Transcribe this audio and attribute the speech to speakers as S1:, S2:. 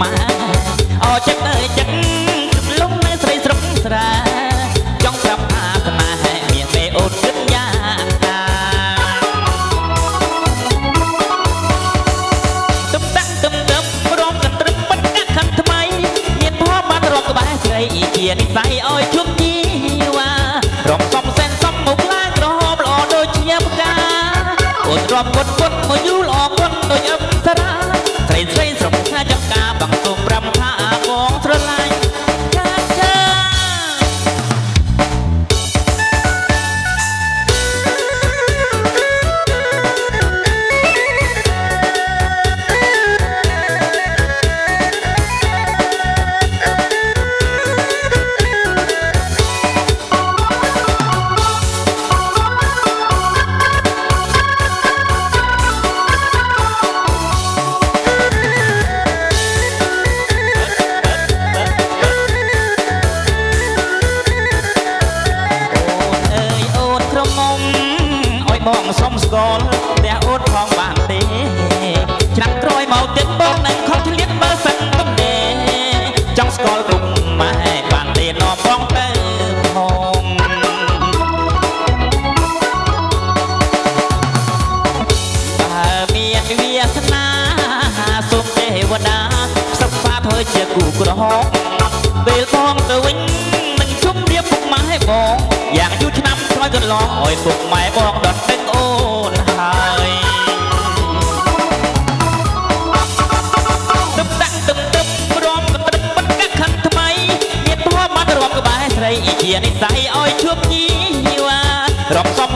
S1: ម៉ាអោចិត្តអើយចិត្តលំនៅស្រីស្រុកស្រាចង់ប្រាប់អាស្នេហ៍មានទេអូនគិតយ៉ាងណាទំតាំងទំទឹមរំកន្ទ្រឹមបិទកាក់ខាងថ្មីមានភ័ព្វបានរកក្បែរស្រីជានិស័យអោយជួបជីវ៉ារំកំសែនសំមុខឡើងក្រហមល្អដូចជាផ្កាអូនរាប់គុណគុណមកយូរ អោយបងសុំស្គាល់តែអូនផងបានទេឆ្នាំក្រោយមកទៀតបងនឹងខំឆ្លៀតមើលសិនទំនេចង់ស្គាល់គុំម៉ែបានទេនាំបងទៅផងបើមានវាសនាសូមទេវតាផ្សព្វផ្សាធ្វើជាគូក្រហមពេលបងទៅវិញនឹងជុំរៀបពុកម៉ែបងយ៉ាងយូរឆ្នាំក្រោយកន្លងអោយពុកម៉ែបងដុត ជានិស័យអោយជួបជីវ៉ារំសំ